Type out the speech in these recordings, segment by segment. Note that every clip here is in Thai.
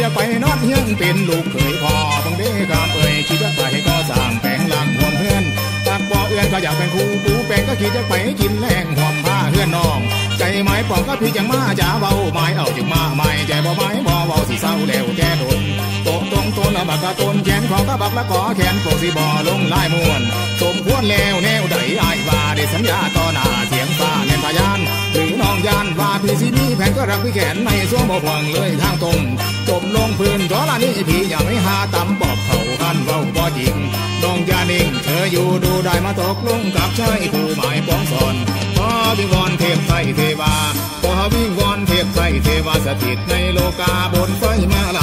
จะไปนอนเฮียงเป็นลูกเขยพอบังเด้กามเอ่ยคิดจะไปก็สร้างแปลงลังห่วมเพื่อนตักบ่อเอื้อนก็อยากเป็นครูปูแปลงก็คิดจะไปกินแรงห่วมผ้าเพื่อนน้อง ใจไม้ปองก็พี่จังมาจ๋าเบาไม้เอาจึงมาไม่ใจบ่ไม้บ่เบาสิเศร้าแล้วแกโดนโตตรงต้นละบักกะต้นแขนของก็บักละกอแขนโปสิบ่ลงลายมวนสมควรแล้วแนวใดอายว่าได้สัญญาต่อหน้าเสียงฟ้าแม่นพยานหรือน้องยานว่าพี่สิมี ก็รักพี่แขนในสวงบ่หวังเลยทางตรงจมลงพื้นจอละนี่พี่อย่าไม่หาตำปอบเขาคันเว้าบ่จริงน้องยานิ่งเธออยู่ดูได้มาตกลงกับชายผู้หมายป้องสอนขอวิงวอนเทพไทยเทวาขอวิงวอนเทพไทยเทวาสถิตในโลกาบนไฟมาไหล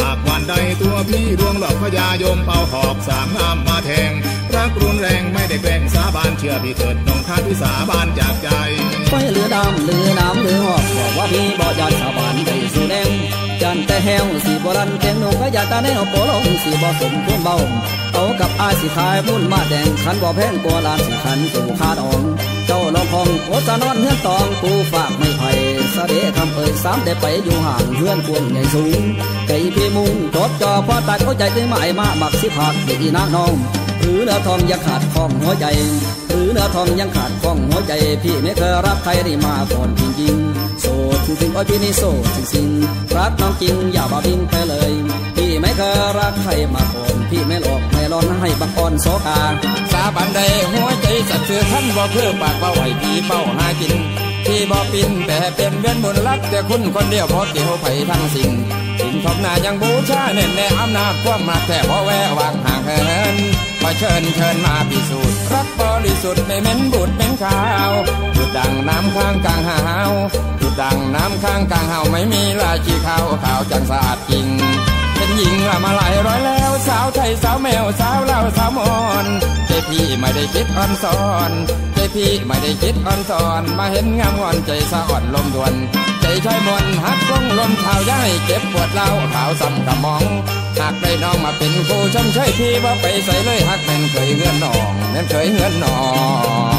หากวันใดตัวพี่ดวงหลอกพญายมเอาหอกสามงามมาแทงรักรุนแรงไม่ได้แกล้งสาบานเชื่อพี่เถิดน้องข้าพี่สาบานจากใจไฟเรือดำเรือน้ำเรือหอกบ รันเทียงหนุ่มก็อย่าตาแนวโปลงสีบ่สมควรเบาเอากับอาสิขายมุ่นมาแดงขันบ่แพงกว่าลานสิขันสู่คาดอง เจ้าลองพองโอสานอนเฮือนตองปูฝากไม่ไผ่สะเดคำเอ่ยสามได้ไปอยู่ห่างเฮือนพวงใหญ่สูงใจพี่มุงจดจอพอตัดเข้าใจได้หมายมาบักสิผักดีนะน้องหรือเนื้อทองยังขาดของหัวใจ หรือเนื้อทองยังขาดของหัวใจ พี่ไม่เคยรักใครได้มาก่อนจริงๆโส ดจริงโอ้ยพี่นี่โสดจริงๆรักน้องจริงอย่าบ้าบินไปเลย พี่ไม่เคยรักใครมาก่อนพี่ไม่หลอกไม่ร้อนให้บังอ่อนโสกาสาบันใดหัวใจสัตว์เชื่อท่านบ่เพื่อปากเบาให้พี่เป้าหากินที่บ่ปินแต่เป็นเวียนบนรักแต่คุณคนเดียวพอเกี่ยวไผทั้งสิ่งสิ่งทบหน้ายังบูชาแน่นแน่อำนาจความรักแต่พอแวววางห่างเหินขอเชิญเชิญมาพิสูจน์รักบริสุทธิ์ไม่เหม็นบูดเหม็นขาวจุดดังน้ำข้างกลางหาว ดังน้ำข้างกลางเหาไม่มีลายขี้ขาวขาวจังสะอาดจริงเป็นหญิงละมาหลายร้อยแล้วสาวไทยสาวแมวสาวเล่าสาวมอนใจพี่ไม่ได้คิดอ่อนสอนใจพี่ไม่ได้คิดอ่อนสอนมาเห็นงามงอนใจสะอ่อนลมดวนใจชายมนหักลงลมเท้าย้ายเจ็บปวดเล่าขาวซ้ำกระมองหากได้น้องมาเป็นคู่ช่ำช่วยพี่ว่าไปใส่เลยหักแม่นเคยเงื่อนนองแม่นเคยเงื่อนนอง